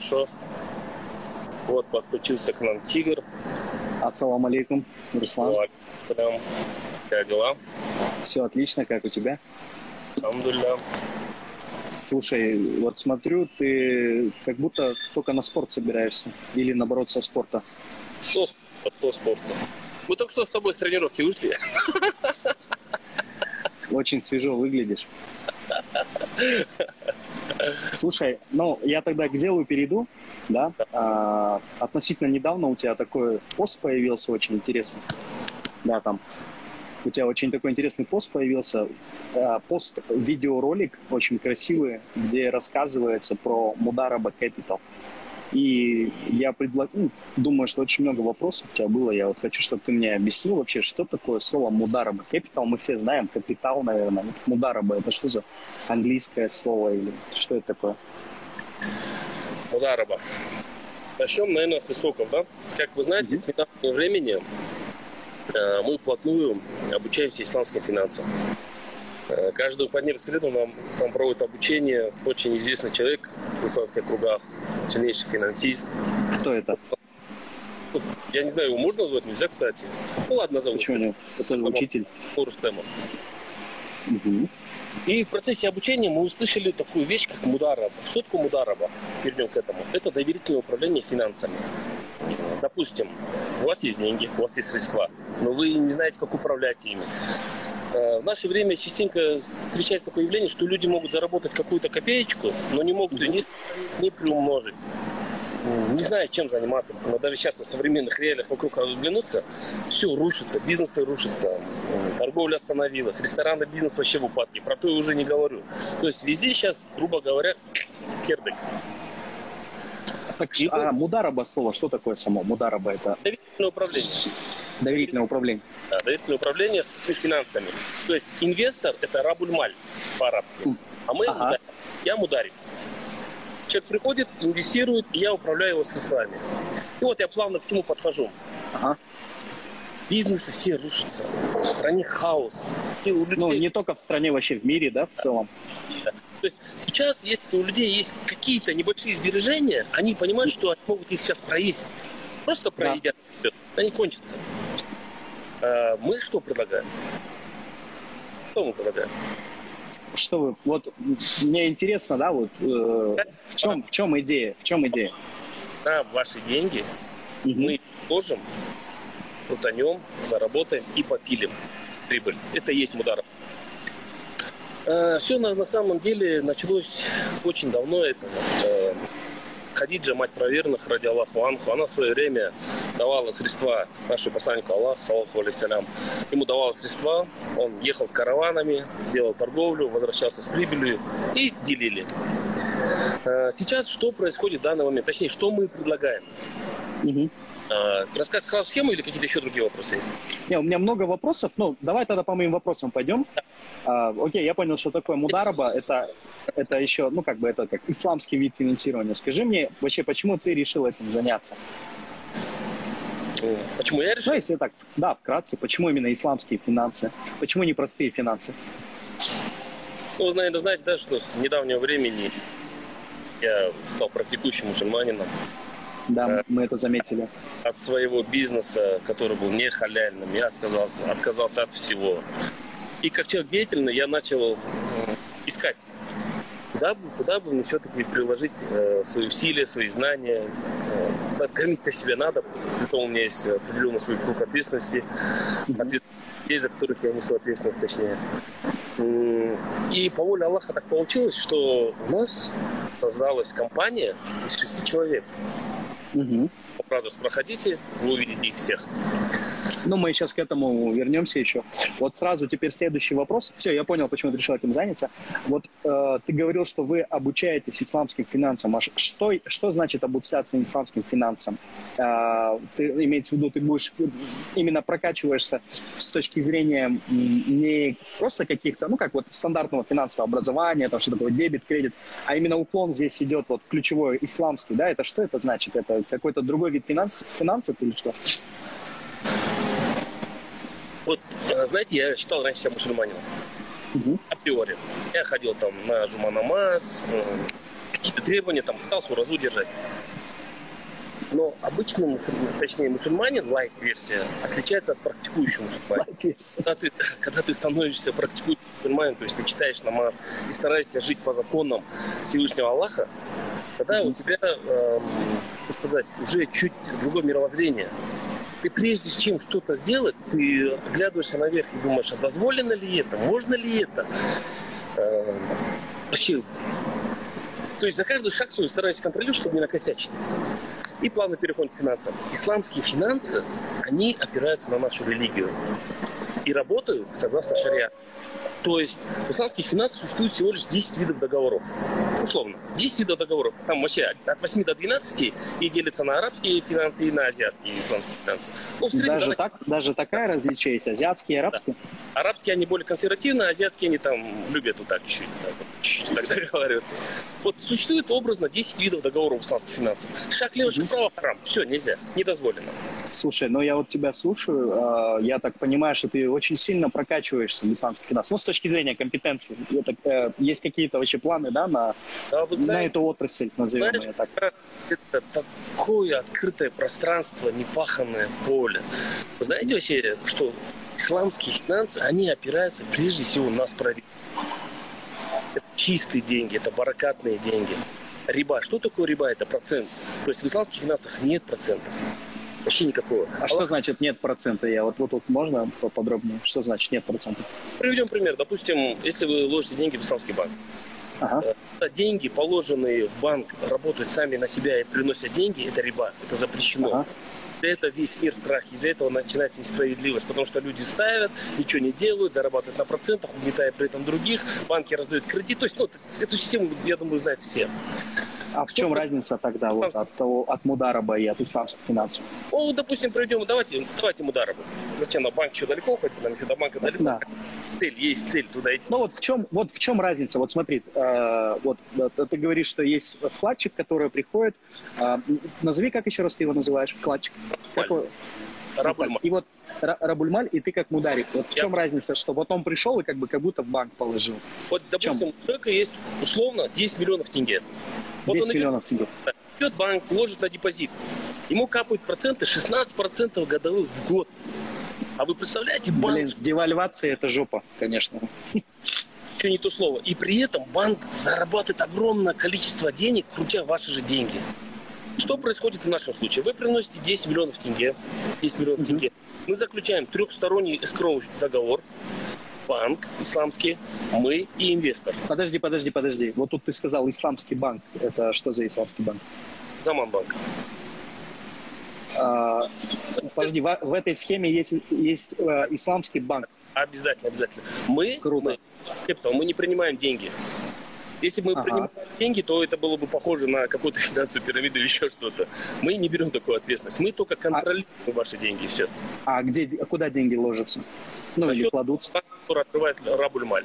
Хорошо. Вот подключился к нам Тигр. Ассаламу алейкум, Руслан. Прям. Как дела? Все отлично, как у тебя? Алхамдулилля. Слушай, вот смотрю, ты как будто только на спорт собираешься. Или наоборот со спорта. Спорта? Что спорта? Мы только что с тобой с тренировки вышли. Очень свежо выглядишь. Слушай, ну я тогда к делу перейду, да? А, относительно недавно у тебя такой пост появился очень интересный. Да, там у тебя очень такой интересный пост появился. А, пост, видеоролик очень красивый, где рассказывается про Мудараба Capital. И я предлаг... ну, думаю, что очень много вопросов у тебя было. Я вот хочу, чтобы ты мне объяснил вообще, что такое слово мудараба. Капитал мы все знаем, капитал, наверное. Мудараба это что за английское слово или что это такое? Мудараба. Начнем, наверное, с истоков, да? Как вы знаете, с недавнего времени э, мы вплотную обучаемся исламским финансам. Э, Каждую по среду нам, нам проводит обучение очень известный человек в исламских кругах, сильнейший финансист. Кто это? Я не знаю, его можно назвать, нельзя, кстати. Ну ладно, зовут. Почему нет? Это учитель. Рустемов. Мгм. И в процессе обучения мы услышали такую вещь, как мудараба. Что такое мудараба? Перейдем к этому. Это доверительное управление финансами. Допустим, у вас есть деньги, у вас есть средства, но вы не знаете, как управлять ими. Э, В наше время частенько встречается такое явление, что люди могут заработать какую-то копеечку, но не могут ее ни, ни приумножить. Не знают, чем заниматься. Но даже сейчас в современных реалиях вокруг оглянуться, все рушится, бизнесы рушатся, торговля остановилась, ресторанный бизнес вообще в упадке. Про то я уже не говорю. То есть везде сейчас, грубо говоря, кердык. Так, что- а, мудараба слово, что такое само? Мудараба это Доверительное управление. доверительное управление. Да, доверительное управление с финансами. То есть инвестор – это рабульмаль по-арабски. А мы Ага. мударим. Я мударим. Человек приходит, инвестирует, и я управляю его средствами. И вот я плавно к чему подхожу. Ага. Бизнесы все рушатся. В стране хаос. И у людей- Ну, не только в стране, вообще в мире, да, в целом. То есть сейчас, если у людей есть какие-то небольшие сбережения, они понимают, что они могут их сейчас проесть. Просто Да. проедят. Они кончатся. А мы что предлагаем? Что мы предлагаем? Что вы, вот мне интересно, да, вот э, в чем в чем идея, в чем идея? На ваши деньги Мгм. мы положим, крутанем, заработаем и попилим прибыль. Это и есть мудар. Все на, самом деле началось очень давно. Это вот, э, Хадиджа, мать проверенных, ради Аллаху Анху, она в свое время давала средства нашему посланнику Аллаху, саллаху алейсалям. Ему давала средства, он ехал караванами, делал торговлю, возвращался с прибылью и делили. Э, Сейчас что происходит в данный момент? Точнее, что мы предлагаем? Мгм. Э, Рассказать сразу схему или какие-то еще другие вопросы есть? Не, у меня много вопросов. Ну, давай тогда по моим вопросам пойдем. А, окей, я понял, что такое мудараба. Это, это еще, ну, как бы это как исламский вид финансирования. Скажи мне вообще, почему ты решил этим заняться? Э, Почему я Ну, решил? если так, да, вкратце, почему именно исламские финансы? Почему не простые финансы? Ну, наверное, знаете, да, что с недавнего времени я стал практикующим мусульманином. Да, мы это заметили. От своего бизнеса, который был не халяльным, я отказался, отказался от всего. И как человек деятельный, я начал искать, куда бы, куда бы мне все-таки приложить э, свои усилия, свои знания. Э, Кормить-то семью надо, притом у меня есть определенный свой круг ответственности, ответственность людей, за которых я несу ответственность, точнее. И по воле Аллаха так получилось, что у нас создалась компания из шести человек. Brothers, проходите, вы увидите их всех. Ну, мы сейчас к этому вернемся еще. Вот сразу теперь следующий вопрос. Все, я понял, почему ты решил этим заняться. Вот э, ты говорил, что вы обучаетесь исламским финансам. А что, что значит обучаться исламским финансам? Э, ты, имеется в виду, ты будешь именно прокачиваешься с точки зрения не просто каких-то, ну, как вот стандартного финансового образования, там что такое дебет, кредит, а именно уклон здесь идет вот ключевой исламский, да? Это что это значит? Это какой-то другой вид финанс, финансов или что? Вот, э, знаете, я считал раньше себя мусульманином. Мгм. априори. Я ходил там на Жума намаз, м, какие-то требования, там, пытался уразу держать. Но обычный мусульманин, точнее мусульманин, лайт-версия, отличается от практикующего мусульманина. Когда ты, когда ты становишься практикующим мусульманином, то есть ты читаешь намаз и стараешься жить по законам Всевышнего Аллаха, тогда у тебя, э, сказать, уже чуть другое мировоззрение. Ты прежде чем что-то сделать, ты оглядываешься наверх и думаешь, а дозволено ли это, можно ли это? Э, вообще, то есть за каждый шаг свой стараюсь контролировать, чтобы не накосячить. И плавный переход к финансам. Исламские финансы, они опираются на нашу религию и работают согласно шариату. То есть в исламских финансах существует всего лишь 10 видов договоров. Условно. 10 видов договоров. Там вообще от 8 до 12 и делится на арабские финансы и на азиатские исламские финансы. Ну, в среднем, даже, так, даже такая различие есть? Азиатские и арабские? Да. Арабские они более консервативные, азиатские они там любят вот так чуть-чуть, так, чуть-чуть так договариваться. Вот существует образно 10 видов договоров в исламских финансах. Шаг левый, шаг харам. Все, нельзя, не дозволено. Слушай, ну я вот тебя слушаю, а, я так понимаю, что ты очень сильно прокачиваешься в исламских финансах. Ну, с точки зрения компетенции. Это, есть какие-то вообще планы, да, на, да, знаете, на эту отрасль, назовем знаете, ее так? Это такое открытое пространство, непаханное поле. Вы знаете вообще, что исламские финансы, они опираются прежде всего на справедливость. Это чистые деньги, это баракатные деньги. Риба. Что такое риба? Это процент. То есть в исламских финансах нет процентов. Вообще никакого. А, а что значит нет процента? Я вот, вот тут можно поподробнее? Что значит нет процента? Приведем пример. Допустим, если вы ложите деньги в исламский банк, ага. Э, деньги, положенные в банк, работают сами на себя и приносят деньги, это риба, это запрещено. Ага. Из-за этого весь мир крах, из-за этого начинается несправедливость, потому что люди ставят, ничего не делают, зарабатывают на процентах, угнетая при этом других, банки раздают кредит. То есть ну, эту систему, я думаю, знают все. А в чем разница тогда вот от, того, от Мудараба и от исламских финансов? Ну, допустим, пройдем, давайте, давайте Мудараба. Зачем на банк еще далеко ходить, нам еще до банка далеко. Да. Цель, есть цель туда идти. Ну вот в чем, вот в чем разница? Вот смотри, э, вот ты говоришь, что есть вкладчик, который приходит. Э, назови, как еще раз ты его называешь, вкладчик? Какой? Рабульмаль. И вот Рабульмаль, и ты как Мударик. Вот в чем разница, что вот он пришел и как бы как будто в банк положил? Вот, допустим, у человека есть условно 10 миллионов тенге. Вот 10 он миллионов тенге. Идет банк, ложит на депозит. Ему капают проценты, 16% годовых в год. А вы представляете, банк... Блин, с девальвацией это жопа, конечно. Что не то слово. И при этом банк зарабатывает огромное количество денег, крутя ваши же деньги. Что происходит в нашем случае? Вы приносите 10 миллионов тенге, 10 миллионов тенге. Мы заключаем трехсторонний эскроу договор, банк исламский, мы и инвестор. Подожди, подожди, подожди. Вот тут ты сказал исламский банк. Это что за исламский банк? Заманбанк. А, подожди, в, в этой схеме есть, есть э, исламский банк. Обязательно, обязательно. Мы, Круто. мы, мы не принимаем деньги. Если бы мы ага. принимали деньги, то это было бы похоже на какую-то финансовую пирамиду или еще что-то. Мы не берем такую ответственность. Мы только контролируем а... ваши деньги, все. А где, куда деньги ложатся? Ну, на или кладутся? Который открывает Рабульмаль.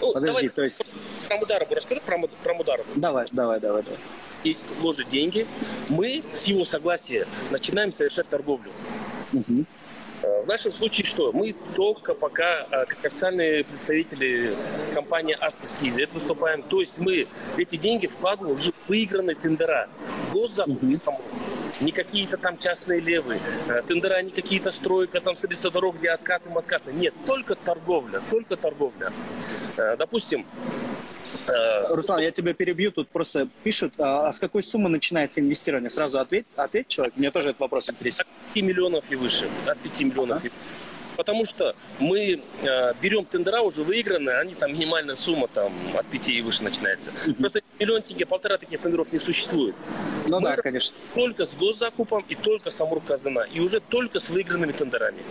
Ну, Подожди, давай, то есть... Про Мударабу расскажу, про, про Мударабу. Давай, давай, давай, давай. Если ложит деньги, мы с его согласия начинаем совершать торговлю. Угу. В нашем случае что? Мы только пока а, как официальные представители компании Астаскизи это выступаем. То есть мы эти деньги вкладываем в уже выигранные тендера. Госзакуп mm-hmm. не какие-то там частные левые, а, тендера не какие-то стройка, там средства дорог, где откатом откаты. Нет, только торговля, только торговля. А, допустим, Э, Руслан, я тебя перебью, тут просто пишут, а, а с какой суммы начинается инвестирование? Сразу ответь, ответь человек, мне тоже этот вопрос интересен. От 5 миллионов и выше, от 5 миллионов ага. и. Потому что мы э, берем тендера уже выигранные, они там минимальная сумма там от 5 и выше начинается. Mm-hmm. Просто миллион тенге, полтора таких тендеров не существует. Ну мы да, конечно. Только с госзакупом и только с Амур Казана. И уже только с выигранными тендерами.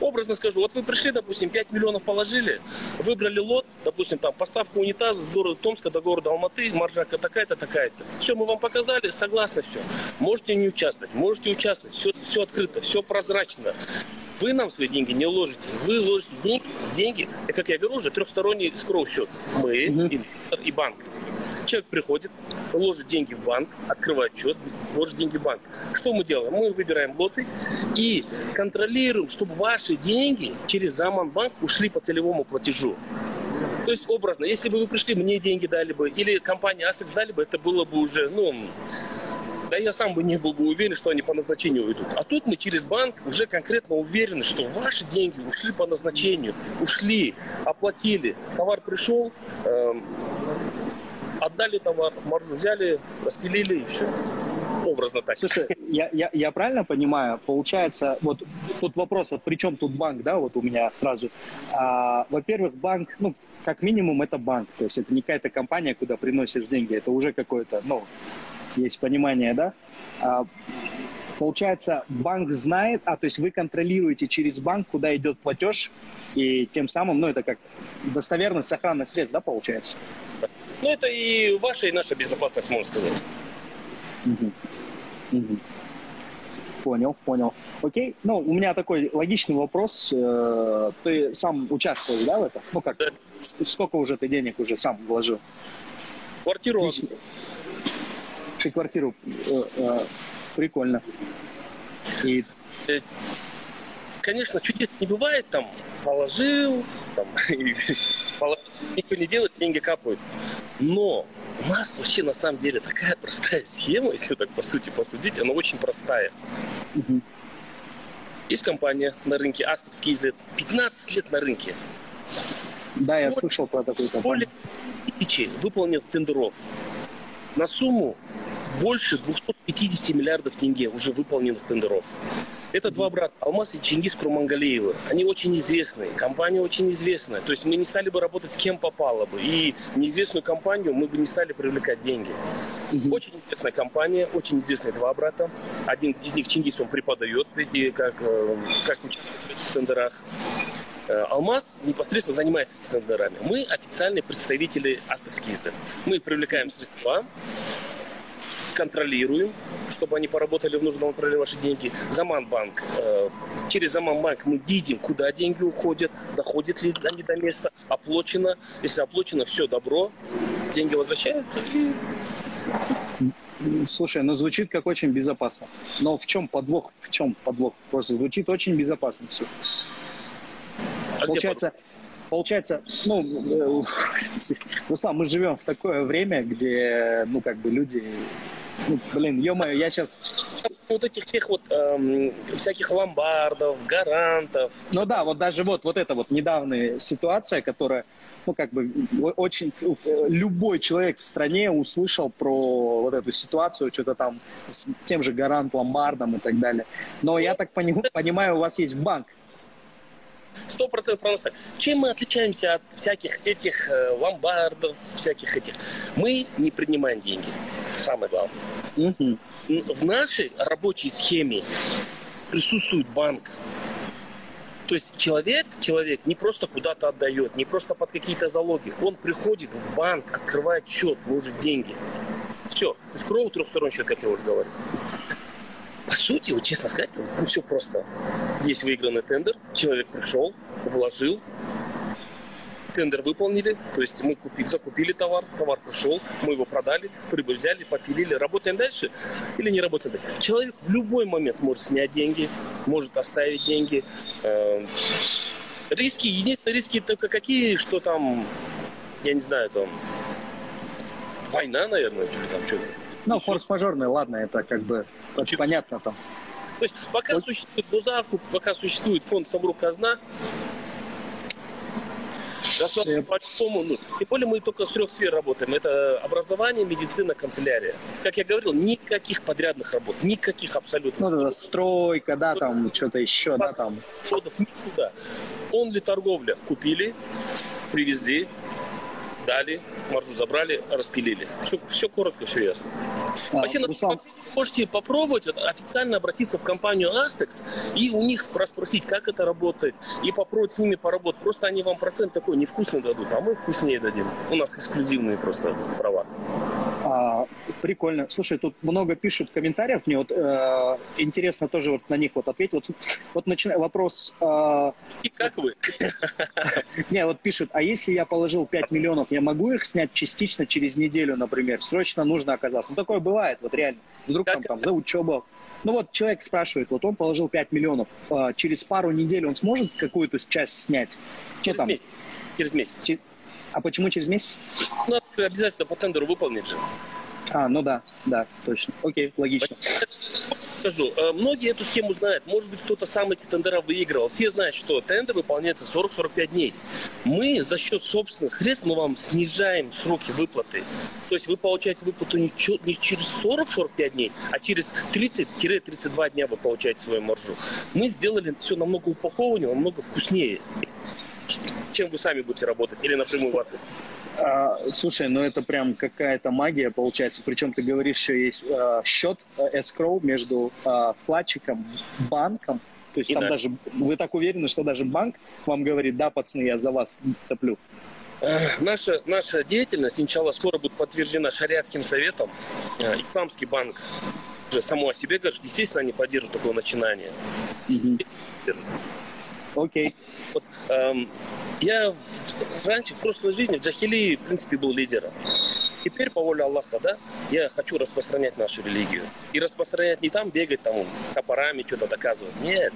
Образно скажу, вот вы пришли, допустим, 5 миллионов положили, выбрали лот, допустим, там поставка унитаза с города Томска до города Алматы, маржака такая-то, такая-то. Все, мы вам показали, согласны, все. Можете не участвовать, можете участвовать, все, все открыто, все прозрачно. Вы нам свои деньги не ложите. Вы ложите деньги, деньги и, как я говорю, уже трехсторонний скроу счет. Мы, mm и банк. Человек приходит, ложит деньги в банк, открывает счет, ложит деньги в банк. Что мы делаем? Мы выбираем лоты и контролируем, чтобы ваши деньги через Заманбанк ушли по целевому платежу. То есть образно, если бы вы пришли, мне деньги дали бы, или компания Асекс дали бы, это было бы уже, ну, да я сам бы не был бы уверен, что они по назначению уйдут. А тут мы через банк уже конкретно уверены, что ваши деньги ушли по назначению, ушли, оплатили, товар пришел, эм, отдали товар, маржу взяли, распилили и все. Образно так. Слушай, я, я, я правильно понимаю, получается, вот тут вопрос, вот при чем тут банк, да, вот у меня сразу. А, во-первых, банк, ну, как минимум это банк, то есть это не какая-то компания, куда приносишь деньги, это уже какой-то, ну, есть понимание, да? А, получается, банк знает, а то есть вы контролируете через банк, куда идет платеж, и тем самым, ну, это как достоверность, сохранность средств, да, получается? Ну, это и ваша, и наша безопасность, можно сказать. Угу. Угу. Понял, понял. Окей. Ну, у меня такой логичный вопрос. Э, ты сам участвуешь, да, в этом? Ну, как? Да. Сколько уже ты денег уже сам вложил? Квартиру. Отлично ты квартиру э, э, прикольно. И... Э, конечно, чудес не бывает, там, положил, там, никто не делает, деньги капают. Но у нас вообще на самом деле такая простая схема, если так по сути посудить, она очень простая. Угу. Есть компания на рынке Astex KZ, 15 лет на рынке. Да, я вот, слышал про такую компанию. Более тысячи выполнил тендеров на сумму больше 250 миллиардов тенге уже выполненных тендеров. Это два брата, Алмаз и Чингис Курмангалеевы. Они очень известные, компания очень известная. То есть мы не стали бы работать с кем попало бы. И неизвестную компанию мы бы не стали привлекать деньги. Очень известная компания, очень известные два брата. Один из них Чингис, он преподает, как, э, как участвовать в этих тендерах. Э, Алмаз непосредственно занимается этими тендерами. Мы официальные представители Астекскиза. Мы привлекаем средства, контролируем, чтобы они поработали в нужном направлении ваши деньги. Заманбанк. Э, через Заманбанк мы видим, куда деньги уходят, доходят ли они до места, оплачено. Если оплачено, все добро, деньги возвращаются и Слушай, ну звучит как очень безопасно. Но в чем подвох? В чем подвох? Просто звучит очень безопасно все. А Получается, получается, ну, э, Руслан, мы живем в такое время, где, ну, как бы люди ну, блин, ё-моё, я сейчас... Вот этих всех вот эм, всяких ломбардов, гарантов. Ну да, вот даже вот, вот эта вот недавняя ситуация, которая, ну как бы очень... Любой человек в стране услышал про вот эту ситуацию, что-то там с тем же гарант, ломбардом и так далее. Но я так пони- понимаю, у вас есть банк, Сто процентов правильно. Чем мы отличаемся от всяких этих э, ломбардов, всяких этих? Мы не принимаем деньги. Самое главное. Угу. В нашей рабочей схеме присутствует банк. То есть человек, человек не просто куда-то отдает, не просто под какие-то залоги. Он приходит в банк, открывает счет, ложит деньги. Все. Скроу трехсторонний счет, как я уже говорил. По сути, вот честно сказать, ну, все просто. Есть выигранный тендер, человек пришел, вложил, тендер выполнили, то есть мы купили, закупили товар, товар пришел, мы его продали, прибыль взяли, попилили, работаем дальше или не работаем дальше. Человек в любой момент может снять деньги, может оставить деньги. Эм, риски, единственные риски только какие, что там, я не знаю, там война, наверное, или там что-то. Ну, форс-мажорный, ладно, это как бы это понятно там. То есть пока вот. существует госзакуп, пока существует фонд Самрук Казна, по-любому, ну, тем более мы только с трех сфер работаем. Это образование, медицина, канцелярия. Как я говорил, никаких подрядных работ, никаких абсолютно. Ну, да, стройка, да, там что-то еще, да, там. Никуда. Он ли торговля? Купили, привезли, дали, маршрут забрали, распилили. Все, все коротко, все ясно. А, Вообще, Руслан... можете попробовать официально обратиться в компанию Astex и у них спросить, как это работает, и попробовать с ними поработать. Просто они вам процент такой невкусный дадут, а мы вкуснее дадим. У нас эксклюзивные просто права. А, прикольно. Слушай, тут много пишут комментариев. Мне вот э, интересно тоже вот на них вот ответить. Вот, вот начинаю вопрос. Э, И как вы? Не, вот пишут, а если я положил 5 миллионов, я могу их снять частично через неделю, например? Срочно нужно оказаться. Ну, такое бывает, вот реально. Вдруг там, там за учебу. Ну вот человек спрашивает, вот он положил 5 миллионов, э, через пару недель он сможет какую-то часть снять? Через месяц. Через месяц. А почему через месяц? Ну, обязательно по тендеру выполнить же. А, ну да, да, точно. Окей, логично. Скажу, э, многие эту схему знают. Может быть, кто-то сам эти тендера выигрывал. Все знают, что тендер выполняется 40-45 дней. Мы за счет собственных средств мы вам снижаем сроки выплаты. То есть вы получаете выплату не через 40-45 дней, а через 30-32 дня вы получаете свою маржу. Мы сделали все намного упакованнее, намного вкуснее чем вы сами будете работать или напрямую в офис? А, слушай, ну это прям какая-то магия получается. Причем ты говоришь, что есть а, счет а, escrow между а, вкладчиком, банком. То есть И там да. даже вы так уверены, что даже банк вам говорит, да, пацаны, я за вас топлю. Наша, наша деятельность, иншалла, скоро будет подтверждена шариатским советом. Э, исламский банк уже само о себе говорит, что, естественно, они поддержат такое начинание. Mm-hmm. Окей. Вот, эм, я раньше, в прошлой жизни, в Джахилии, в принципе, был лидером. Теперь, по воле Аллаха, да, я хочу распространять нашу религию. И распространять не там, бегать там топорами, что-то доказывать. Нет.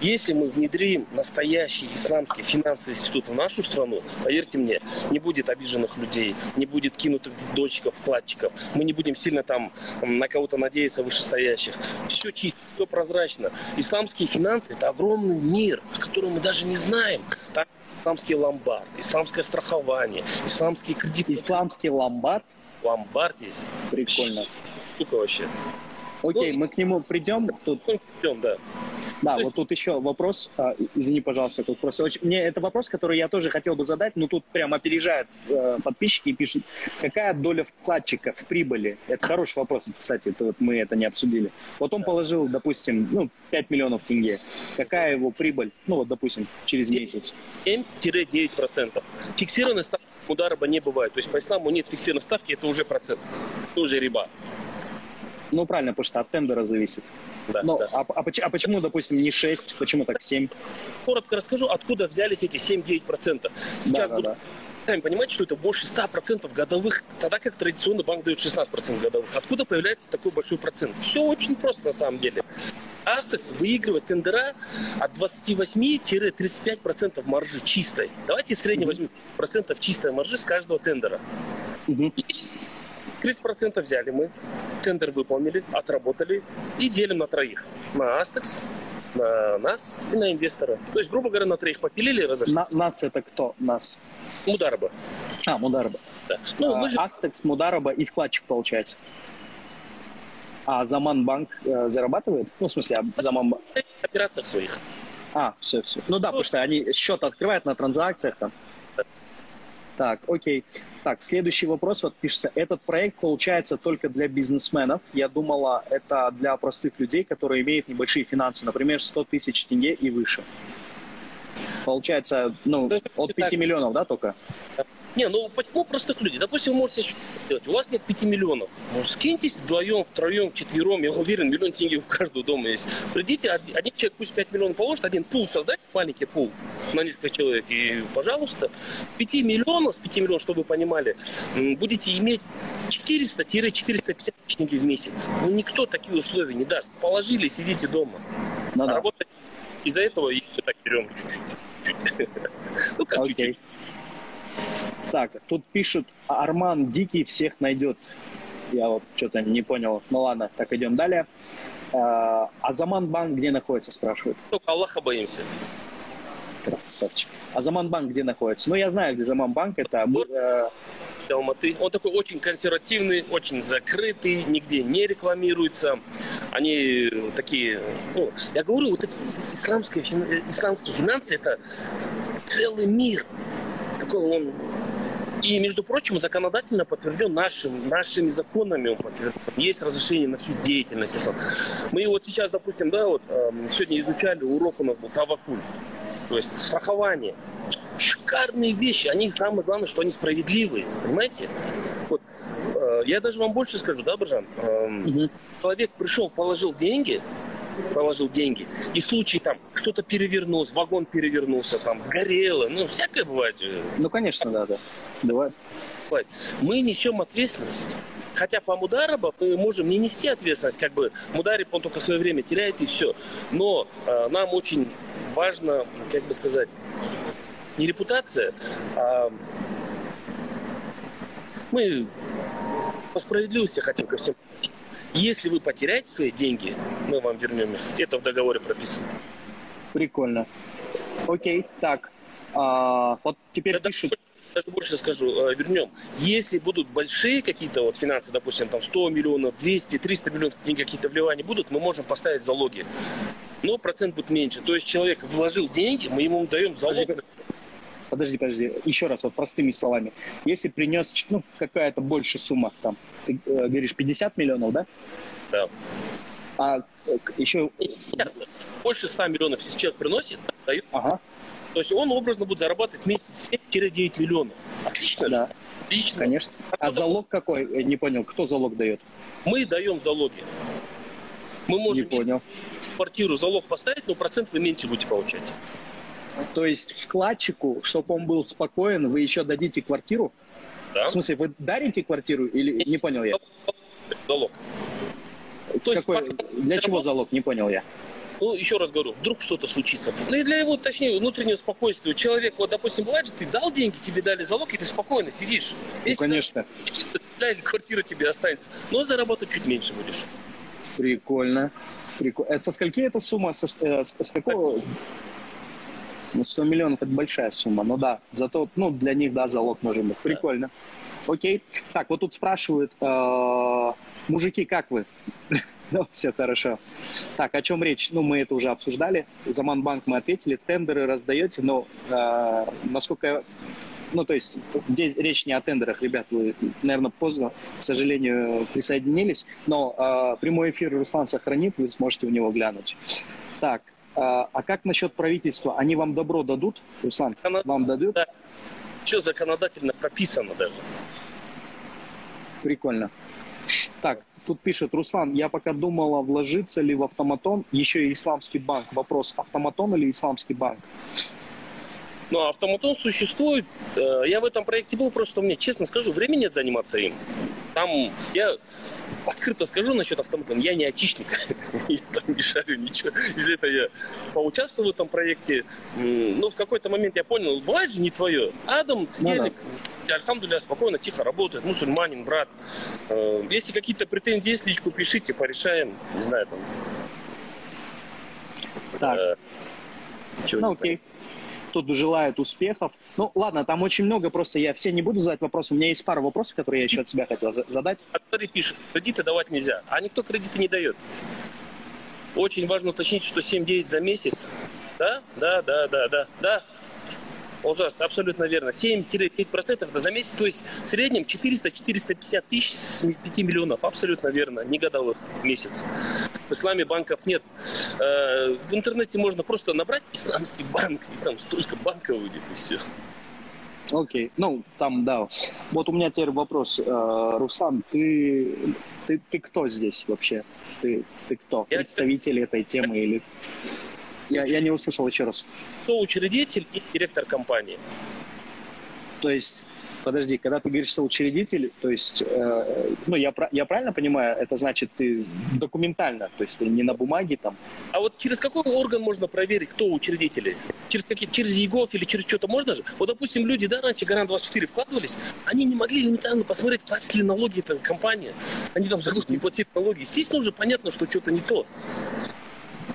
Если мы внедрим настоящий исламский финансовый институт в нашу страну, поверьте мне, не будет обиженных людей, не будет кинутых дочков, вкладчиков. Мы не будем сильно там на кого-то надеяться вышестоящих. Все чисто, все прозрачно. Исламские финансы – это огромный мир, о котором мы даже не знаем. Там исламский ломбард, исламское страхование, исламские кредиты. Исламский ломбард? Ломбард есть. Прикольно. Штука вообще. Окей, ну, мы к нему придем. Тут... Придем, да. Да, То вот есть... тут еще вопрос, а, извини, пожалуйста, тут просто очень... мне это вопрос, который я тоже хотел бы задать, но тут прям опережает э, подписчики и пишут, какая доля вкладчика в прибыли? Это хороший вопрос, кстати, это вот мы это не обсудили. Вот он положил, допустим, ну, 5 миллионов тенге. Какая его прибыль, ну вот, допустим, через месяц? 7-9%. Фиксированной ставки удараба не бывает. То есть по исламу нет фиксированной ставки, это уже процент, это уже риба. Ну, правильно, потому что от тендера зависит. Да, Но, да. А, а, а почему, допустим, не 6, почему так 7? Коротко расскажу, откуда взялись эти 7-9%. Сейчас да, да, будут... да сами понимаете, что это больше 100% годовых, тогда как традиционно банк дает 16% годовых. Откуда появляется такой большой процент? Все очень просто на самом деле. Асекс выигрывает тендера от 28-35% маржи чистой. Давайте средний возьмем процентов чистой маржи с каждого тендера. Mm-hmm. 30% взяли мы, тендер выполнили, отработали и делим на троих. На Астекс, на нас и на инвестора. То есть, грубо говоря, на троих попилили и разошлись. На, нас это кто? Нас? Мудараба. А, Мудараба. Да. Ну, а, мы же... Астекс, Мудараба и вкладчик получается. А Заман банк э, зарабатывает? Ну, в смысле, а Заман банк? Операциях своих. А, все, все. Ну да, ну, потому что они счет открывают на транзакциях там. Так, окей. Так, следующий вопрос вот пишется. Этот проект получается только для бизнесменов. Я думала, это для простых людей, которые имеют небольшие финансы, например, 100 тысяч тенге и выше. Получается, ну, от 5 миллионов, да, только? Не, ну почему простых людей? Допустим, вы можете что делать. У вас нет 5 миллионов. Ну, скиньтесь вдвоем, втроем, четвером. Я уверен, миллион тенге у каждого дома есть. Придите, один человек пусть 5 миллионов положит, один пул создать, маленький пул на несколько человек. И, пожалуйста, с 5 миллионов, с 5 миллионов, чтобы вы понимали, будете иметь 400-450 тенге в месяц. Ну, никто такие условия не даст. Положили, сидите дома. Надо. А работать из-за этого и так берем чуть-чуть. Ну, как чуть-чуть. Так, тут пишут, Арман Дикий всех найдет. Я вот что-то не понял. Ну ладно, так идем далее. А, Азаман Банк где находится, спрашивают. Только Аллаха боимся. Красавчик. Азаман Банк где находится? Ну, я знаю, где Азаман Банк. Это... Э... Алматы. Он такой очень консервативный, очень закрытый, нигде не рекламируется. Они такие, ну, я говорю, вот эти исламские, исламские финансы это целый мир такой он и, между прочим, законодательно подтвержден нашим, нашими законами. Он подтвержден. Есть разрешение на всю деятельность. Мы вот сейчас, допустим, да, вот эм, сегодня изучали урок у нас был Тавакуль. То есть страхование. Шикарные вещи. Они самое главное, что они справедливые. Понимаете? Вот, э, я даже вам больше скажу, да, Бажан? Э, угу. Человек пришел, положил деньги, положил деньги, и случае там что-то перевернулось, вагон перевернулся, там, сгорело, ну, всякое бывает. Ну, конечно, да, да, бывает. Мы несем ответственность. Хотя по Мудараба мы можем не нести ответственность, как бы Мудариб, он только свое время теряет и все. Но э, нам очень важно, как бы сказать, не репутация, а Мы по справедливости хотим ко всем относиться. Если вы потеряете свои деньги, мы вам вернем их. Это в договоре прописано. Прикольно. Окей, так. А, вот теперь Это пишут... Даже больше скажу, э, вернем. Если будут большие какие-то вот финансы, допустим, там 100 миллионов, 200, 300 миллионов, какие-то вливания будут, мы можем поставить залоги. Но процент будет меньше. То есть человек вложил деньги, мы ему даем залог. Подожди, подожди. Еще раз, вот простыми словами. Если принес, ну, какая-то большая сумма, там, ты э, говоришь, 50 миллионов, да? Да. А э, еще... Больше 100 миллионов, если человек приносит, дают. Ага. То есть он образно будет зарабатывать в месяц 7-9 миллионов. Отлично? Да. Отлично. Конечно. А залог какой? Э, Не понял, кто залог дает? Мы даем залоги. Мы можем Не понял. квартиру залог поставить, но процент вы меньше будете получать. То есть вкладчику, чтобы он был спокоен, вы еще дадите квартиру? Да? В смысле, вы дарите квартиру или не понял я? Залог. В То какой- Для чего залог? Не понял я. Ну, еще раз говорю, вдруг что-то случится. Ну и для его, точнее, внутреннего спокойствия. Человек, вот, допустим, бывает же, ты дал деньги, тебе дали залог, и ты спокойно сидишь. Ну, конечно. блядь, квартира тебе останется. Но зарабатывать чуть меньше будешь. Прикольно. Прикольно. Э, Со скольки эта сумма? Со, э, с, с какого? Ну, 100 миллионов это большая сумма. Ну да, зато ну, для них, да, залог может быть. Прикольно. Окей. Так, вот тут спрашивают, э, мужики, как вы? Ну, все хорошо. Так, о чем речь? Ну, мы это уже обсуждали. За Манбанк мы ответили. Тендеры раздаете, но э, насколько... Ну, то есть здесь речь не о тендерах, ребят, вы, наверное, поздно, к сожалению, присоединились. Но э, прямой эфир Руслан сохранит, вы сможете у него глянуть. Так, э, а как насчет правительства? Они вам добро дадут? Руслан, вам дадут? Да. Все законодательно прописано даже. Прикольно. Так, тут пишет Руслан, я пока думала, вложиться ли в автоматон, еще и исламский банк. Вопрос, автоматон или исламский банк? Ну, а автоматон существует. Э, Я в этом проекте был, просто мне, честно скажу, времени нет заниматься им. Там я открыто скажу насчет автоматона, я не айтишник, я там не шарю ничего. Из-за этого я поучаствовал в этом проекте. Но в какой-то момент я понял, бывает же не твое. Адам, Цгелик, Альхамдуля, спокойно, тихо работает, мусульманин, брат. Э, Если какие-то претензии есть, личку пишите, порешаем. Не знаю, там. Так, э, чего ну окей. Тут желают успехов. Ну ладно, там очень много, просто я все не буду задать вопросы. У меня есть пара вопросов, которые я еще от себя хотел за- задать. Кто пишет, кредиты давать нельзя, а никто кредиты не дает. Очень важно уточнить, что 7-9 за месяц. Да, да, да, да, да, да. Ужас, абсолютно верно. 7-9% это за месяц, то есть в среднем 400-450 тысяч с 5 миллионов. Абсолютно верно, не годовых в месяц. В исламе банков нет. Э, В интернете можно просто набрать исламский банк, и там столько банков выйдет, и все. Окей, ну там, да. Вот у меня теперь вопрос. Э, Руслан, ты, ты, ты кто здесь вообще? Ты, ты кто? Я- Представитель этой темы или... Я, я не услышал еще раз. Кто учредитель и директор компании? То есть, подожди, когда ты говоришь соучредитель, то есть, э, ну, я, я правильно понимаю, это значит ты документально, то есть ты не на бумаге там. А вот через какой орган можно проверить, кто учредители? Через, какие, через ЕГОВ или через что-то можно же? Вот, допустим, люди, да, раньше Гарант-24 вкладывались, они не могли элементарно посмотреть, платит ли налоги эта компания. Они там за год не платят налоги. Естественно, уже понятно, что что-то не то.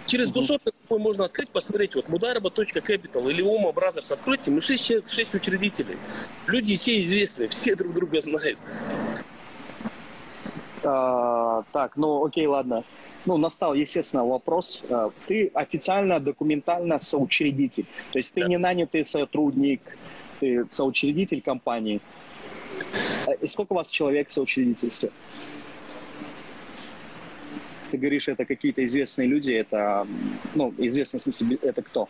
Через госорган какой можно открыть, посмотреть, вот mudaraba.capital или Ома Brothers откройте, мы 6 человек, 6 учредителей. Люди все известные, все друг друга знают. А, так, ну, окей, ладно. Ну, настал, естественно, вопрос. А, Ты официально, документально соучредитель. То есть ты Да. не нанятый сотрудник, ты соучредитель компании. А, И сколько у вас человек в соучредительстве? Ты говоришь, это какие-то известные люди, это, ну, известные в смысле, это кто?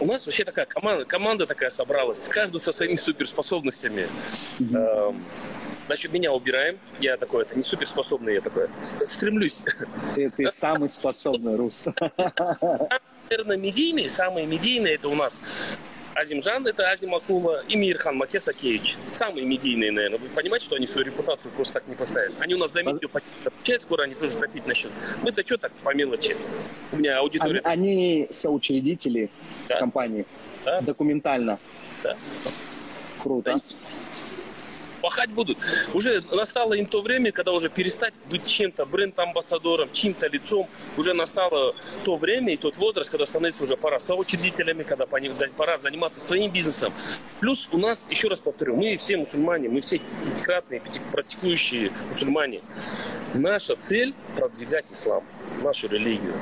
У нас вообще такая команда, команда такая собралась, каждый со своими суперспособностями. Мгм. Эм, Значит, меня убираем. Я такой, это не суперспособный, я такой стремлюсь. Ты, ты самый способный, Рус. Наверное, медийные, самые медийные это у нас Азимжан, это Азим Акула и Мирхан Макесакевич. Самые медийные, наверное. Вы понимаете, что они свою репутацию просто так не поставят? Они у нас за медиа отвечают, скоро они тоже топить начнут. Мы-то что так по мелочи? У меня Они, аудитория... они соучредители Да. компании. Да. Документально. Да. Круто. По пахать будут. Уже настало им то время, когда уже перестать быть чем-то бренд-амбассадором, чьим-то лицом. Уже настало то время и тот возраст, когда становится уже пора соучредителями, когда пора заниматься своим бизнесом. Плюс у нас, еще раз повторю, мы все мусульмане, мы все пятикратные, практикующие мусульмане. Наша цель – продвигать ислам, нашу религию.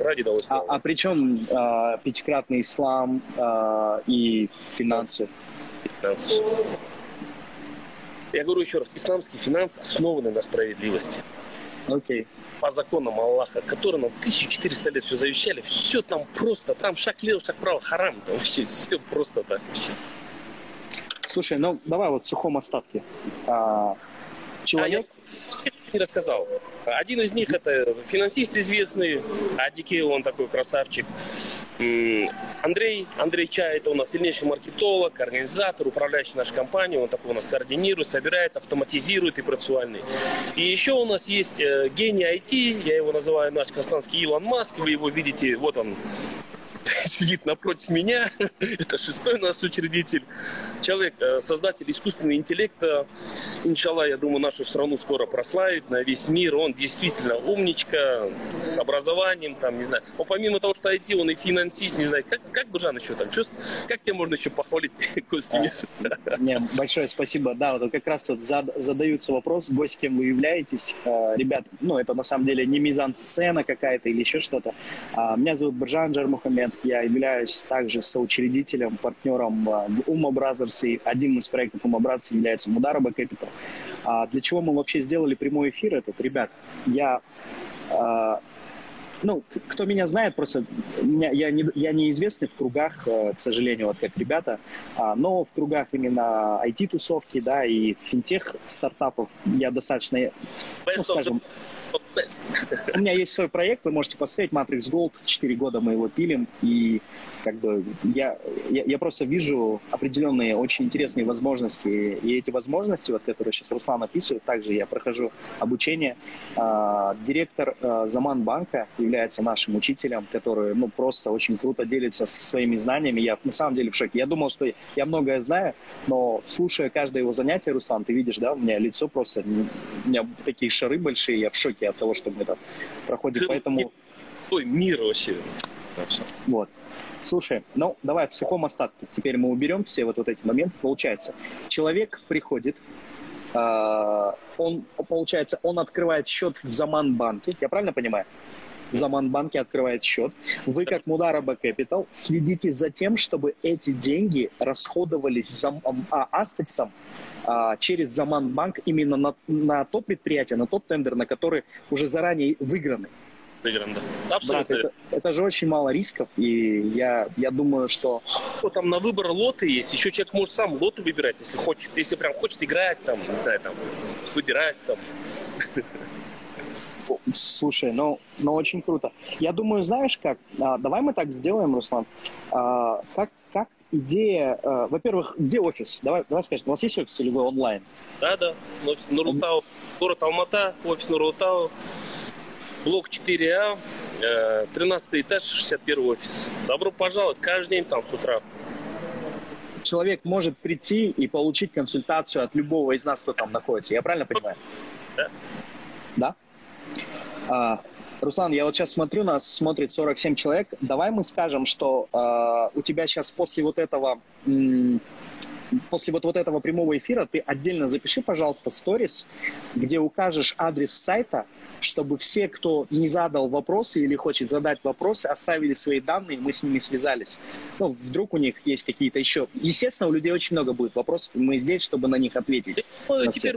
Ради того а, а при чем а, пятикратный ислам а, и финансы? Финансы. Я говорю еще раз, исламский финанс основан на справедливости. Окей. Okay. По законам Аллаха, которые нам 1400 лет все завещали, все там просто, там шаг лево, шаг право, харам, там вообще все просто так. Слушай, ну давай вот в сухом остатке. А, человек... А не рассказал. Один из них это финансист известный, Адики, он такой красавчик. Андрей, Андрей Чай, это у нас сильнейший маркетолог, организатор, управляющий нашей компанией, он такой у нас координирует, собирает, автоматизирует и процессуальный. И еще у нас есть э, гений IT, я его называю наш казахстанский Илон Маск, вы его видите, вот он сидит напротив меня. Это шестой наш учредитель. Человек, э, создатель искусственного интеллекта. Иншалла, я думаю, нашу страну скоро прославит на весь мир. Он действительно умничка, с образованием, там, не знаю. Он помимо того, что IT, он и финансист, не знаю. Как, как Буржан еще там чувствует? Как тебе можно еще похвалить, Костя? А, не, большое спасибо. Да, вот как раз вот задаются вопрос, гость, кем вы являетесь. А, ребят, ну, это на самом деле не мизансцена какая-то или еще что-то. А, меня зовут Буржан Джармухамед. Я являюсь также соучредителем, партнером в Ума Brothers, и один из проектов Brothers является Мудараба Capital. А для чего мы вообще сделали прямой эфир этот? Ребят, я а, ну, кто меня знает, просто меня, я, не, я неизвестный в кругах, э, к сожалению, вот как ребята, а, но в кругах именно IT-тусовки, да, и финтех стартапов я достаточно, ну, скажем, у меня есть свой проект, вы можете посмотреть, Matrix Gold, 4 года мы его пилим, и как бы я, я, я просто вижу определенные очень интересные возможности, и эти возможности, вот, которые сейчас Руслан описывает, также я прохожу обучение. А, директор а, Заман банка является нашим учителем, который, ну, просто очень круто делится своими знаниями. Я на самом деле в шоке. Я думал, что я многое знаю, но слушая каждое его занятие, Руслан, ты видишь, да, у меня лицо просто, у меня такие шары большие, я в шоке от того, что мы там проходим, поэтому... Ой, мир вообще. Вот. Слушай, ну давай в сухом остатке. Теперь мы уберем все вот, вот эти моменты. Получается, человек приходит, э, он, получается, он открывает счет в Заман-банке. Я правильно понимаю? В Заман-банке открывает счет. Вы, как Мудараба Capital, следите за тем, чтобы эти деньги расходовались зам, а, Астексом а, через Заман-банк именно на, на то предприятие, на тот тендер, на который уже заранее выиграны выигран, да. Абсолютно. Брат, это, это же очень мало рисков, и я, я думаю, что... Там на выбор лоты есть, еще человек может сам лоты выбирать, если хочет, если прям хочет играть, там, не знаю, там, выбирать, там. Слушай, ну, ну очень круто. Я думаю, знаешь как, а, давай мы так сделаем, Руслан, а, как, как идея, а, во-первых, где офис? Давай, давай скажем, у вас есть офис или вы онлайн? Да, да, офис Нурлтау, город Алмата, офис Нурлтау блок 4А, 13 э, этаж, 61 офис. Добро пожаловать, каждый день там с утра. Человек может прийти и получить консультацию от любого из нас, кто там находится. Я правильно понимаю? Да. Да? А, Руслан, я вот сейчас смотрю, нас смотрит 47 человек. Давай мы скажем, что а, у тебя сейчас после вот этого после вот, вот этого прямого эфира ты отдельно запиши, пожалуйста, сторис, где укажешь адрес сайта, чтобы все, кто не задал вопросы или хочет задать вопросы, оставили свои данные, мы с ними связались. Ну, вдруг у них есть какие-то еще... Естественно, у людей очень много будет вопросов, мы здесь, чтобы на них ответить. Ну, на теперь,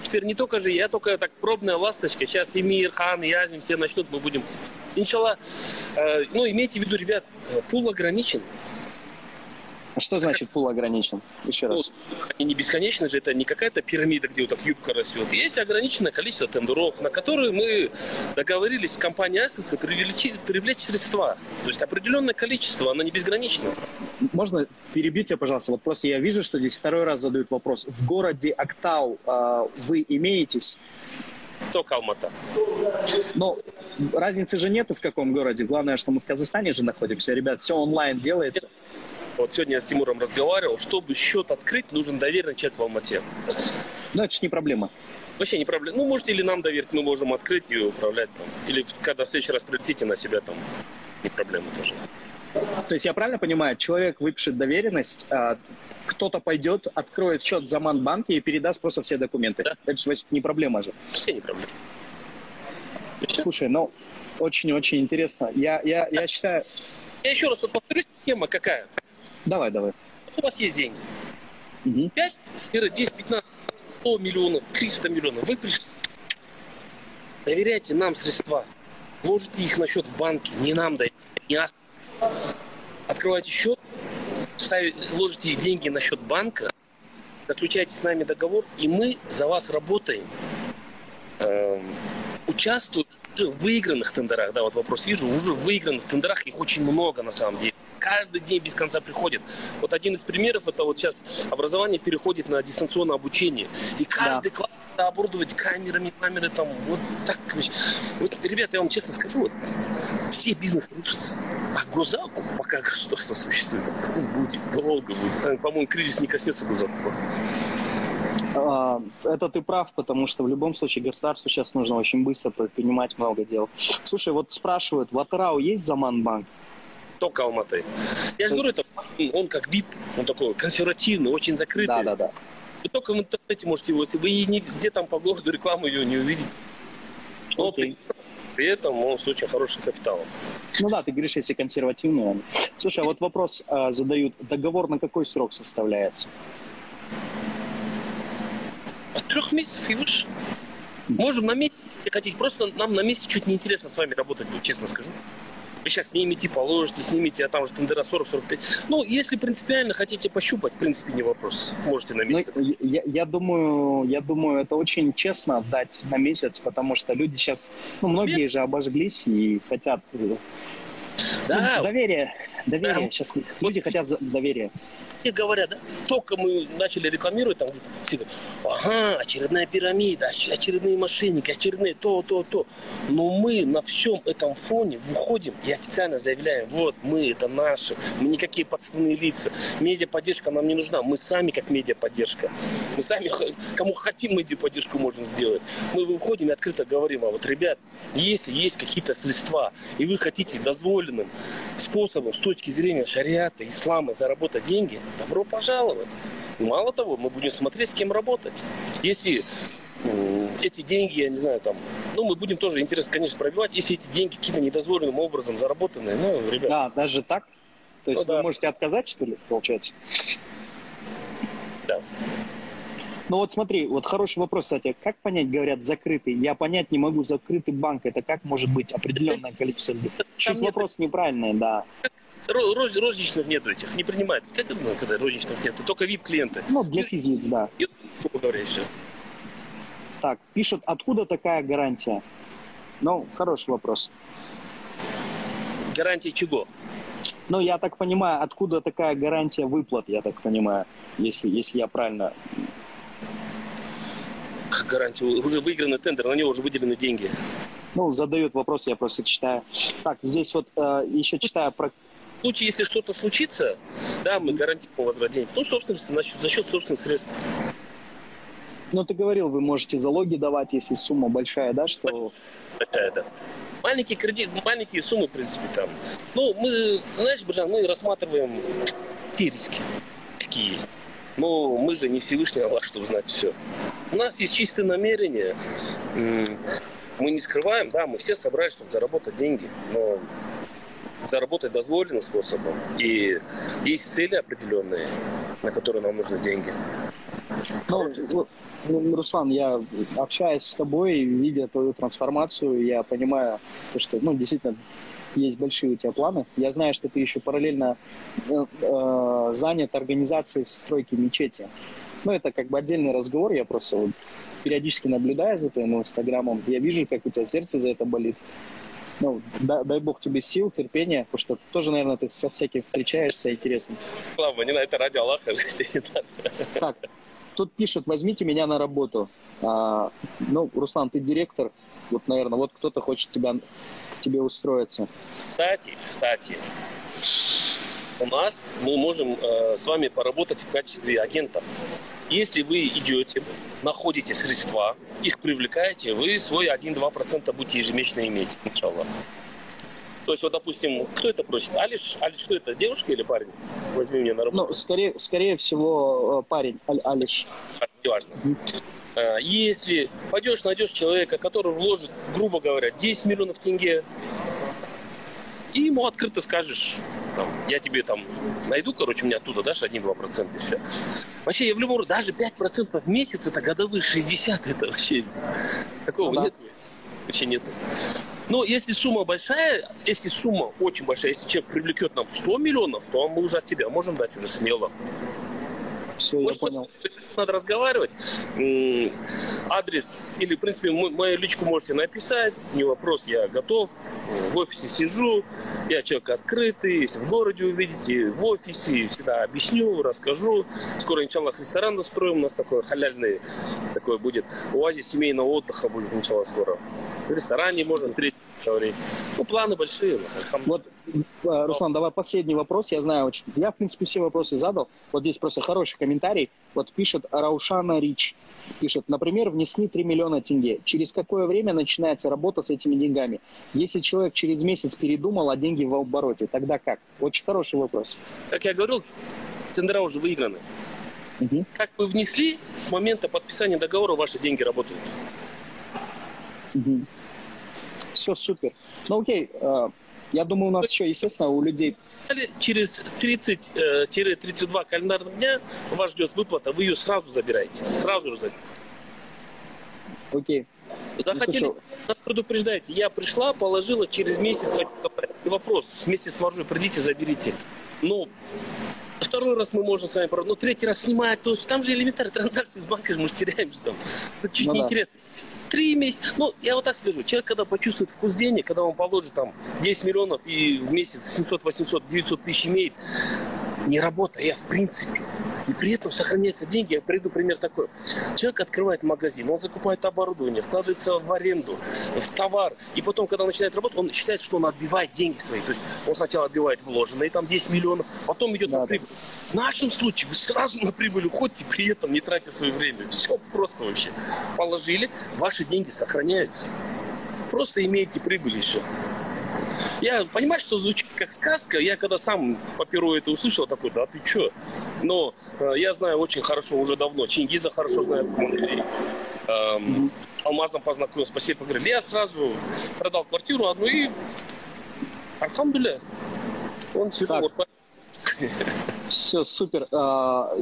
теперь не только же я, только так пробная ласточка. Сейчас и Мир, Хан, и Азим все начнут, мы будем... Иншалла, э, ну, имейте в виду, ребят, пул ограничен. А что значит пул ограничен? Еще раз. Ну, не бесконечно же, это не какая-то пирамида, где вот так юбка растет. Есть ограниченное количество тендеров, на которые мы договорились с компанией Асекс привлечь, привлечь средства. То есть определенное количество, оно не безгранично. Можно перебить тебя, пожалуйста? Вот просто я вижу, что здесь второй раз задают вопрос. В городе Актау э, вы имеетесь? Только Алмата. Но разницы же нету в каком городе. Главное, что мы в Казахстане же находимся. Ребят, все онлайн делается. Вот сегодня я с Тимуром разговаривал, чтобы счет открыть, нужен доверенный человек в Алмате. Ну, это не проблема. Вообще не проблема. Ну, можете или нам доверить, мы можем открыть и управлять там. Или когда в следующий раз прилетите на себя там, не проблема тоже. То есть я правильно понимаю, человек выпишет доверенность, а, кто-то пойдет, откроет счет в Заманбанке и передаст просто все документы. Да. Это же не проблема же. Вообще не проблема. Слушай, ну, очень-очень интересно. Я, я, я считаю... Я еще раз вот повторюсь, тема какая? Давай, давай. У вас есть деньги. Угу. 5, 10, 15, 100 миллионов, 300 миллионов. Вы пришли. Доверяйте нам средства. Ложите их на счет в банке. Не нам дайте. Не нас. Открывайте счет, ставите, ложите деньги на счет банка, заключайте с нами договор, и мы за вас работаем. Эм, участвуем уже в выигранных тендерах. Да, вот вопрос вижу. Уже в выигранных тендерах их очень много на самом деле каждый день без конца приходит. Вот один из примеров, это вот сейчас образование переходит на дистанционное обучение. И каждый да. класс оборудовать камерами, камеры там, вот так. Вот, ребята, я вам честно скажу, вот, все бизнесы рушатся. А грузаку, пока государство существует, будет долго будет. По-моему, кризис не коснется грузакова. А, это ты прав, потому что в любом случае государству сейчас нужно очень быстро предпринимать много дел. Слушай, вот спрашивают, в Атырау есть Заманбанк? Только Алматы. Я же говорю, это, он как вид, он такой консервативный, очень закрытый. Да, да, да. Вы только в интернете можете его, вы нигде там по городу рекламу ее не увидите. Но при, при этом он с очень хорошим капиталом. Ну да, ты говоришь, если консервативный он. Слушай, а вот вопрос а, задают. Договор на какой срок составляется? От трех месяцев и выше. Можем на месяц, если хотите. Просто нам на месяц чуть неинтересно с вами работать, честно скажу. Вы сейчас снимете, положите, снимете, а там уже тендера 40-45. Ну, если принципиально хотите пощупать, в принципе, не вопрос. Можете на месяц. Ну, я, я, думаю, я думаю, это очень честно дать на месяц, потому что люди сейчас, ну, многие Нет. же обожглись и хотят э, да. Ну, доверие, доверие. Да. Сейчас люди хотят доверия все говорят, да, только мы начали рекламировать, там все говорят, ага, очередная пирамида, очередные мошенники, очередные то, то, то. Но мы на всем этом фоне выходим и официально заявляем, вот, мы, это наши, мы никакие подставные лица, медиаподдержка нам не нужна, мы сами как медиаподдержка. Мы сами, кому хотим медиаподдержку можем сделать. Мы выходим и открыто говорим, а вот, ребят, если есть какие-то средства, и вы хотите дозволенным способом с точки зрения шариата, ислама заработать деньги, добро пожаловать. Мало того, мы будем смотреть, с кем работать. Если эти деньги, я не знаю, там, ну, мы будем тоже интересно, конечно, пробивать, если эти деньги каким-то недозволенным образом заработанные, ну, ребят. Да, даже так? То есть ну, вы да. можете отказать, что ли, получается? Да. Ну вот смотри, вот хороший вопрос, кстати. Как понять, говорят, закрытый? Я понять не могу, закрытый банк, это как может быть определенное количество людей? Чуть вопрос неправильный, да. Роз, розничных нету этих, не принимают. Как это, когда розничных нету? Только VIP-клиенты. Ну, для физлиц, да. И, говоря, все. Так, пишут, откуда такая гарантия? Ну, хороший вопрос. Гарантия чего? Ну, я так понимаю, откуда такая гарантия выплат, я так понимаю, если, если я правильно... Гарантия? Уже выигранный тендер, на него уже выделены деньги. Ну, задают вопрос, я просто читаю. Так, здесь вот э, еще читаю про в случае, если что-то случится, да, мы гарантируем возврат. Ну, собственно, за счет собственных средств. Ну, ты говорил, вы можете залоги давать, если сумма большая, да, что... Большая, да. Маленький кредит, маленькие суммы, в принципе, там. Ну, мы, знаешь, Бержан, мы рассматриваем те риски, какие есть. Но мы же не Всевышний Аллах, чтобы знать все. У нас есть чистое намерение. Мы не скрываем, да, мы все собрались, чтобы заработать деньги. Но заработать дозволенным способом. И есть цели определенные, на которые нам нужны деньги. Ну, ну, Руслан, я общаюсь с тобой, видя твою трансформацию, я понимаю, что, ну, действительно, есть большие у тебя планы. Я знаю, что ты еще параллельно э, э, занят организацией стройки мечети. Ну, это как бы отдельный разговор, я просто вот периодически наблюдаю за твоим инстаграмом. Я вижу, как у тебя сердце за это болит ну, дай, дай бог тебе сил, терпения, потому что тоже, наверное, ты со всяким встречаешься, интересно. Ладно, не на это ради Аллаха, Так, тут пишут, возьмите меня на работу. А, ну, Руслан, ты директор, вот, наверное, вот кто-то хочет тебя, к тебе устроиться. Кстати, кстати, у нас мы можем э, с вами поработать в качестве агентов. Если вы идете, находите средства, их привлекаете, вы свой 1-2% будете ежемесячно иметь, иншаллах. То есть, вот, допустим, кто это просит? Алиш, Алиш, кто это, девушка или парень? Возьми меня на работу. Ну, скорее, скорее всего, э, парень, Аль, Алиш. Неважно. Э, если пойдешь, найдешь человека, который вложит, грубо говоря, 10 миллионов тенге, и ему открыто скажешь, там, я тебе там найду, короче, мне оттуда дашь 1-2% и все. Вообще, я в любом даже 5% в месяц, это годовые 60, это вообще такого ну, нет. Вообще нет. Но если сумма большая, если сумма очень большая, если человек привлекет нам 100 миллионов, то мы уже от себя можем дать уже смело. Все, я понял. Надо разговаривать. Адрес или, в принципе, мою личку можете написать. Не вопрос, я готов. В офисе сижу. Я человек открытый. Если в городе увидите, в офисе всегда объясню, расскажу. Скоро, иншаллах, ресторан настроим. У нас такой халяльный такой будет. Оазис семейного отдыха будет, иншаллах, скоро. В ресторане можно встретиться, говорить. Ну, планы большие у нас, Вот, э, Руслан, давай последний вопрос. Я знаю, очень... я, в принципе, все вопросы задал. Вот здесь просто хороший комментарий. Вот пишет Раушана Рич. Пишет, например, внесли 3 миллиона тенге. Через какое время начинается работа с этими деньгами? Если человек через месяц передумал, а деньги в обороте, тогда как? Очень хороший вопрос. Как я говорил, тендера уже выиграны. Угу. Как вы внесли, с момента подписания договора ваши деньги работают. Угу. Все супер. Ну окей, э, я думаю, у нас еще, естественно, у людей... Через 30-32 э, календарных дня вас ждет выплата, вы ее сразу забираете. Сразу же забираете. Окей. Захотели, ну, нас предупреждайте. Я пришла, положила, через месяц хочу И вопрос, вместе с маржой придите, заберите. Но второй раз мы можем с вами, но третий раз снимать, то есть там же элементарные транзакции с банком, мы же теряемся там. Это чуть ну, неинтересно. Да три месяца. Ну, я вот так скажу, человек, когда почувствует вкус денег, когда он положит там 10 миллионов и в месяц 700, 800, 900 тысяч имеет, не работая в принципе, и при этом сохраняются деньги. Я приведу пример такой. Человек открывает магазин, он закупает оборудование, вкладывается в аренду, в товар. И потом, когда он начинает работать, он считает, что он отбивает деньги свои. То есть он сначала отбивает вложенные там 10 миллионов, потом идет да, на прибыль. В нашем случае вы сразу на прибыль уходите, при этом не тратя свое время. Все просто вообще. Положили, ваши деньги сохраняются. Просто имеете прибыль еще. Я понимаю, что звучит как сказка. Я когда сам по перу это услышал, такой, да ты чё? Но э, я знаю очень хорошо уже давно. Чингиза хорошо знаю. Эм, Алмазом познакомился, спасибо, поговорили. Я сразу продал квартиру одну и Альхамдуля. Он сижу, вот, все, супер. А,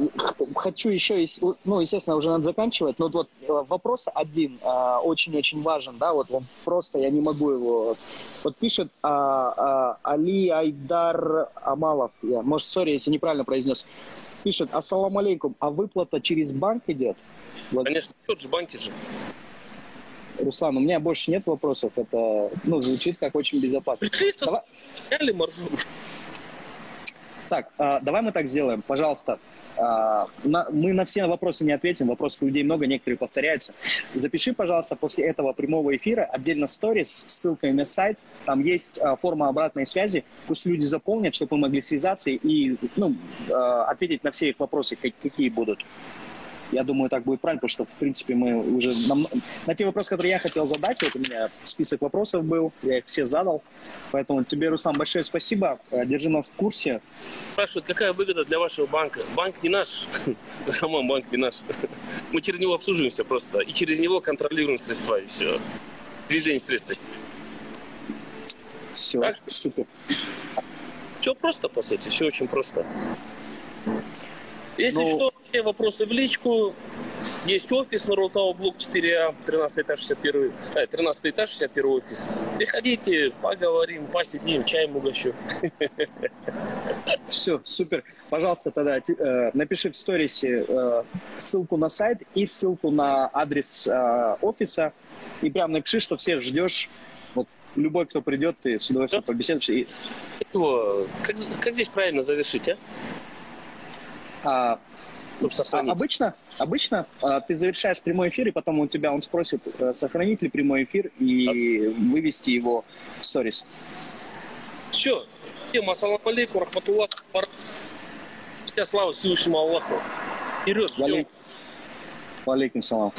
хочу еще, ну, естественно, уже надо заканчивать, но вот э, вопрос один а, очень-очень важен, да, вот он просто, я не могу его... Вот пишет а, Али Айдар Амалов, я, может, сори, если неправильно произнес, пишет, ассаламу алейкум, а выплата через банк идет? Вот. Конечно, тот же банки же. Руслан, у меня больше нет вопросов, это, ну, звучит как очень безопасно. Давай... Так, э, давай мы так сделаем, пожалуйста. На, мы на все вопросы не ответим, вопросов у людей много, некоторые повторяются. Запиши, пожалуйста, после этого прямого эфира отдельно сторис с ссылкой на сайт. Там есть э, форма обратной связи. Пусть люди заполнят, чтобы мы могли связаться и ну, ответить на все их вопросы, какие будут. Я думаю, так будет правильно, потому что, в принципе, мы уже... На, на те вопросы, которые я хотел задать, вот у меня список вопросов был, я их все задал. Поэтому тебе, Руслан, большое спасибо. Э, держи нас в курсе. Спрашивают, какая выгода для вашего банка? Банк не наш. Сам банк не наш. Мы через него обслуживаемся просто. И через него контролируем средства, и все. Движение средств. Все, так? супер. Все просто, по сути, все очень просто. Если ну, что, все вопросы в личку. Есть офис на Ротау, блок 4А, 13 этаж, 61, э, 13 этаж, 61 офис. Приходите, поговорим, посидим, чаем угощу. Все, супер. Пожалуйста, тогда э, напиши в сторисе э, ссылку на сайт и ссылку на адрес э, офиса. И прям напиши, что всех ждешь. Вот любой, кто придет, ты с удовольствием побеседуешь. И... Как, как здесь правильно завершить, а? а а, обычно, обычно а, ты завершаешь прямой эфир, и потом у тебя он спросит, а, сохранить ли прямой эфир и вывести его в сторис. Все. Всем ассаламу алейкум, рахматуллах. Вся слава Всевышнему Аллаху. Вперед, ждем. Валейкум салам.